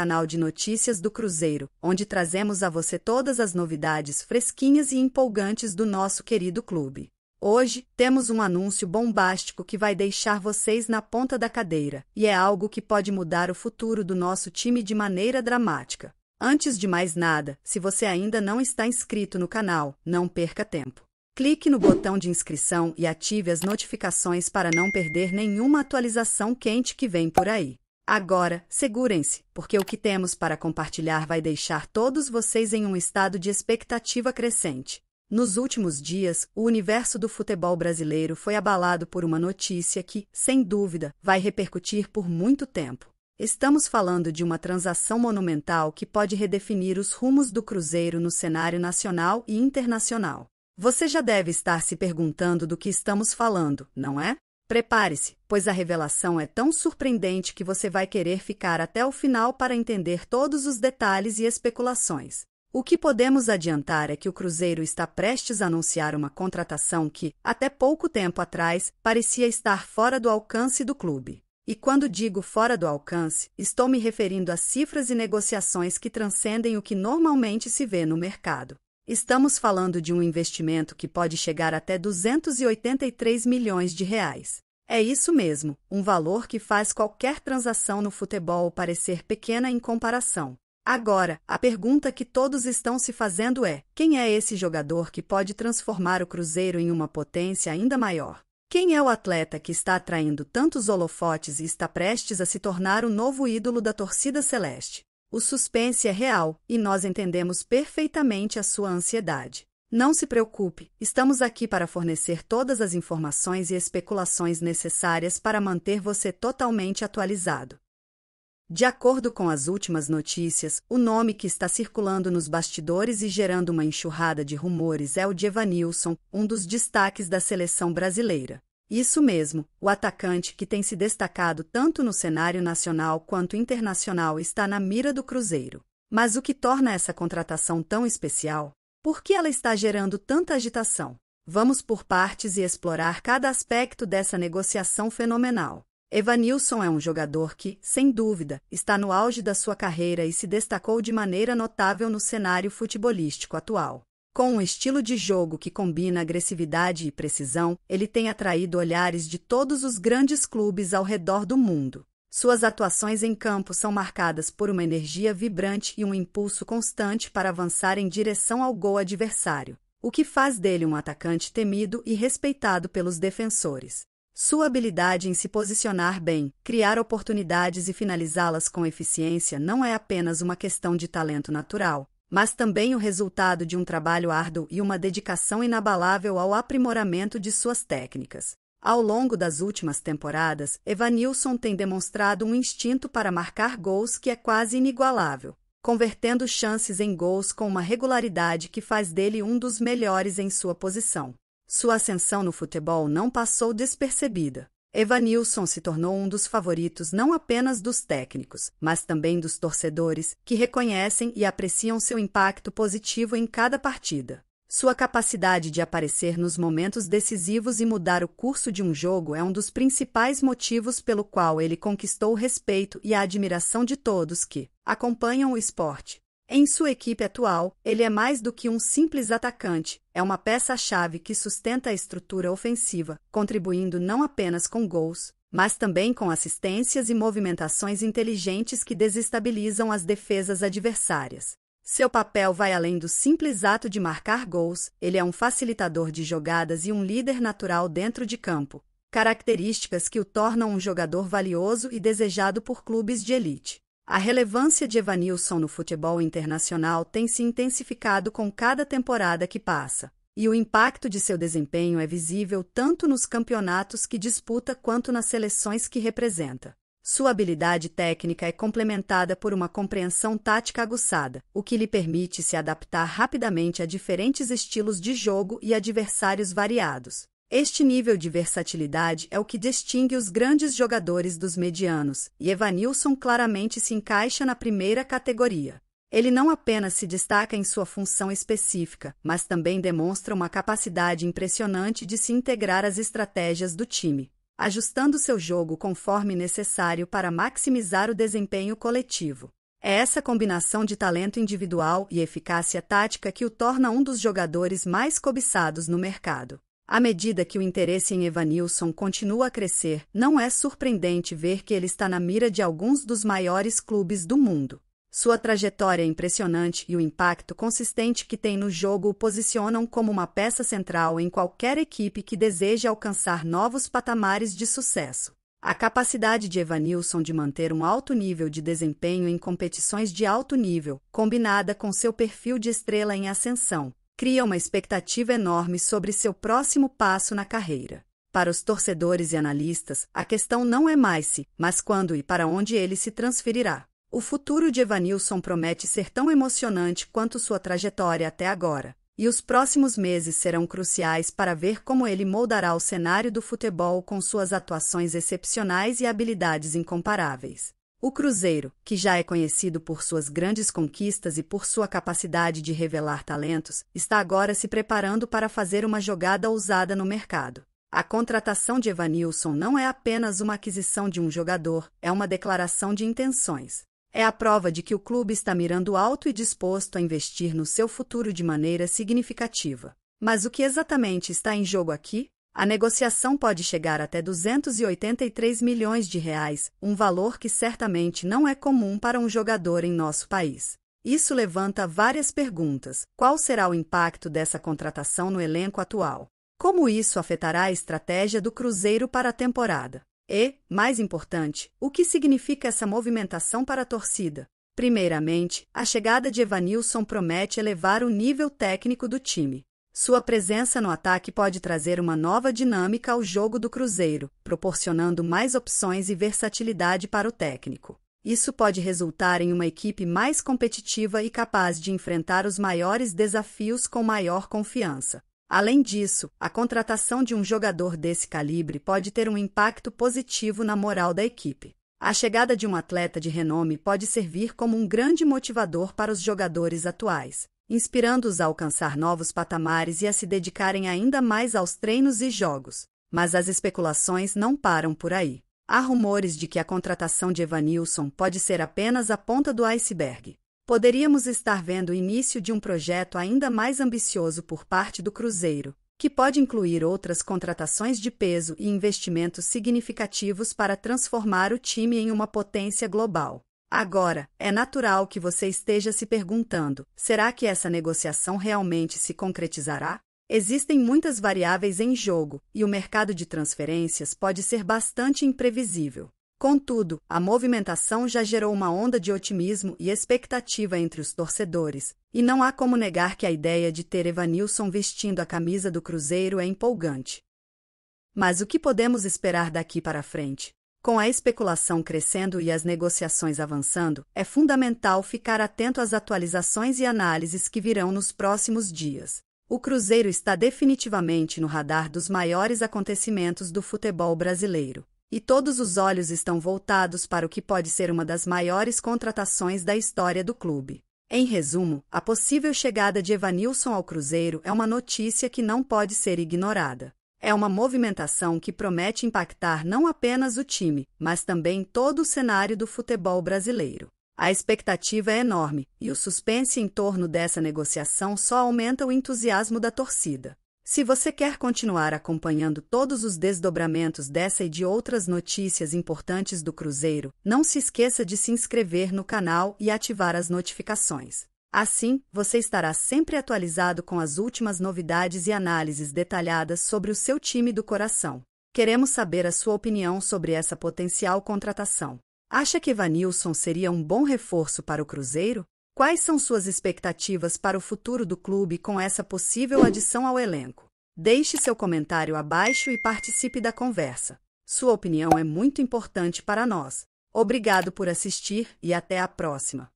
canal de notícias do Cruzeiro, onde trazemos a você todas as novidades fresquinhas e empolgantes do nosso querido clube. Hoje, temos um anúncio bombástico que vai deixar vocês na ponta da cadeira, e é algo que pode mudar o futuro do nosso time de maneira dramática. Antes de mais nada, se você ainda não está inscrito no canal, não perca tempo. Clique no botão de inscrição e ative as notificações para não perder nenhuma atualização quente que vem por aí. Agora, segurem-se, porque o que temos para compartilhar vai deixar todos vocês em um estado de expectativa crescente. Nos últimos dias, o universo do futebol brasileiro foi abalado por uma notícia que, sem dúvida, vai repercutir por muito tempo. Estamos falando de uma transação monumental que pode redefinir os rumos do Cruzeiro no cenário nacional e internacional. Você já deve estar se perguntando do que estamos falando, não é? Prepare-se, pois a revelação é tão surpreendente que você vai querer ficar até o final para entender todos os detalhes e especulações. O que podemos adiantar é que o Cruzeiro está prestes a anunciar uma contratação que, até pouco tempo atrás, parecia estar fora do alcance do clube. E quando digo fora do alcance, estou me referindo a cifras e negociações que transcendem o que normalmente se vê no mercado. Estamos falando de um investimento que pode chegar até 283 milhões de reais. É isso mesmo, um valor que faz qualquer transação no futebol parecer pequena em comparação. Agora, a pergunta que todos estão se fazendo é: quem é esse jogador que pode transformar o Cruzeiro em uma potência ainda maior? Quem é o atleta que está atraindo tantos holofotes e está prestes a se tornar o novo ídolo da torcida celeste? O suspense é real e nós entendemos perfeitamente a sua ansiedade. Não se preocupe, estamos aqui para fornecer todas as informações e especulações necessárias para manter você totalmente atualizado. De acordo com as últimas notícias, o nome que está circulando nos bastidores e gerando uma enxurrada de rumores é o de Evanilson, um dos destaques da seleção brasileira. Isso mesmo, o atacante que tem se destacado tanto no cenário nacional quanto internacional está na mira do Cruzeiro. Mas o que torna essa contratação tão especial? Por que ela está gerando tanta agitação? Vamos por partes e explorar cada aspecto dessa negociação fenomenal. Evanilson é um jogador que, sem dúvida, está no auge da sua carreira e se destacou de maneira notável no cenário futebolístico atual. Com um estilo de jogo que combina agressividade e precisão, ele tem atraído olhares de todos os grandes clubes ao redor do mundo. Suas atuações em campo são marcadas por uma energia vibrante e um impulso constante para avançar em direção ao gol adversário, o que faz dele um atacante temido e respeitado pelos defensores. Sua habilidade em se posicionar bem, criar oportunidades e finalizá-las com eficiência não é apenas uma questão de talento natural, mas também o resultado de um trabalho árduo e uma dedicação inabalável ao aprimoramento de suas técnicas. Ao longo das últimas temporadas, Evanilson tem demonstrado um instinto para marcar gols que é quase inigualável, convertendo chances em gols com uma regularidade que faz dele um dos melhores em sua posição. Sua ascensão no futebol não passou despercebida. Evanilson se tornou um dos favoritos não apenas dos técnicos, mas também dos torcedores, que reconhecem e apreciam seu impacto positivo em cada partida. Sua capacidade de aparecer nos momentos decisivos e mudar o curso de um jogo é um dos principais motivos pelo qual ele conquistou o respeito e a admiração de todos que acompanham o esporte. Em sua equipe atual, ele é mais do que um simples atacante, é uma peça-chave que sustenta a estrutura ofensiva, contribuindo não apenas com gols, mas também com assistências e movimentações inteligentes que desestabilizam as defesas adversárias. Seu papel vai além do simples ato de marcar gols, ele é um facilitador de jogadas e um líder natural dentro de campo, características que o tornam um jogador valioso e desejado por clubes de elite. A relevância de Evanilson no futebol internacional tem se intensificado com cada temporada que passa, e o impacto de seu desempenho é visível tanto nos campeonatos que disputa quanto nas seleções que representa. Sua habilidade técnica é complementada por uma compreensão tática aguçada, o que lhe permite se adaptar rapidamente a diferentes estilos de jogo e adversários variados. Este nível de versatilidade é o que distingue os grandes jogadores dos medianos, e Evanilson claramente se encaixa na primeira categoria. Ele não apenas se destaca em sua função específica, mas também demonstra uma capacidade impressionante de se integrar às estratégias do time, ajustando seu jogo conforme necessário para maximizar o desempenho coletivo. É essa combinação de talento individual e eficácia tática que o torna um dos jogadores mais cobiçados no mercado. À medida que o interesse em Evanilson continua a crescer, não é surpreendente ver que ele está na mira de alguns dos maiores clubes do mundo. Sua trajetória é impressionante e o impacto consistente que tem no jogo o posicionam como uma peça central em qualquer equipe que deseja alcançar novos patamares de sucesso. A capacidade de Evanilson de manter um alto nível de desempenho em competições de alto nível, combinada com seu perfil de estrela em ascensão, cria uma expectativa enorme sobre seu próximo passo na carreira. Para os torcedores e analistas, a questão não é mais se, mas quando e para onde ele se transferirá. O futuro de Evanilson promete ser tão emocionante quanto sua trajetória até agora, e os próximos meses serão cruciais para ver como ele moldará o cenário do futebol com suas atuações excepcionais e habilidades incomparáveis. O Cruzeiro, que já é conhecido por suas grandes conquistas e por sua capacidade de revelar talentos, está agora se preparando para fazer uma jogada ousada no mercado. A contratação de Evanilson não é apenas uma aquisição de um jogador, é uma declaração de intenções. É a prova de que o clube está mirando alto e disposto a investir no seu futuro de maneira significativa. Mas o que exatamente está em jogo aqui? A negociação pode chegar até 283 milhões de reais, um valor que certamente não é comum para um jogador em nosso país. Isso levanta várias perguntas. Qual será o impacto dessa contratação no elenco atual? Como isso afetará a estratégia do Cruzeiro para a temporada? E, mais importante, o que significa essa movimentação para a torcida? Primeiramente, a chegada de Evanilson promete elevar o nível técnico do time. Sua presença no ataque pode trazer uma nova dinâmica ao jogo do Cruzeiro, proporcionando mais opções e versatilidade para o técnico. Isso pode resultar em uma equipe mais competitiva e capaz de enfrentar os maiores desafios com maior confiança. Além disso, a contratação de um jogador desse calibre pode ter um impacto positivo na moral da equipe. A chegada de um atleta de renome pode servir como um grande motivador para os jogadores atuais, inspirando-os a alcançar novos patamares e a se dedicarem ainda mais aos treinos e jogos. Mas as especulações não param por aí. Há rumores de que a contratação de Evanilson pode ser apenas a ponta do iceberg poderíamos estar vendo o início de um projeto ainda mais ambicioso por parte do Cruzeiro, que pode incluir outras contratações de peso e investimentos significativos para transformar o time em uma potência global. Agora, é natural que você esteja se perguntando: será que essa negociação realmente se concretizará? Existem muitas variáveis em jogo, e o mercado de transferências pode ser bastante imprevisível. Contudo, a movimentação já gerou uma onda de otimismo e expectativa entre os torcedores, e não há como negar que a ideia de ter Evanilson vestindo a camisa do Cruzeiro é empolgante. Mas o que podemos esperar daqui para frente? Com a especulação crescendo e as negociações avançando, é fundamental ficar atento às atualizações e análises que virão nos próximos dias. O Cruzeiro está definitivamente no radar dos maiores acontecimentos do futebol brasileiro e todos os olhos estão voltados para o que pode ser uma das maiores contratações da história do clube. Em resumo, a possível chegada de Evanilson ao Cruzeiro é uma notícia que não pode ser ignorada. É uma movimentação que promete impactar não apenas o time, mas também todo o cenário do futebol brasileiro. A expectativa é enorme, e o suspense em torno dessa negociação só aumenta o entusiasmo da torcida. Se você quer continuar acompanhando todos os desdobramentos dessa e de outras notícias importantes do Cruzeiro, não se esqueça de se inscrever no canal e ativar as notificações. Assim, você estará sempre atualizado com as últimas novidades e análises detalhadas sobre o seu time do coração. Queremos saber a sua opinião sobre essa potencial contratação. Acha que Vanilson seria um bom reforço para o Cruzeiro? Quais são suas expectativas para o futuro do clube com essa possível adição ao elenco? Deixe seu comentário abaixo e participe da conversa. Sua opinião é muito importante para nós. Obrigado por assistir e até a próxima.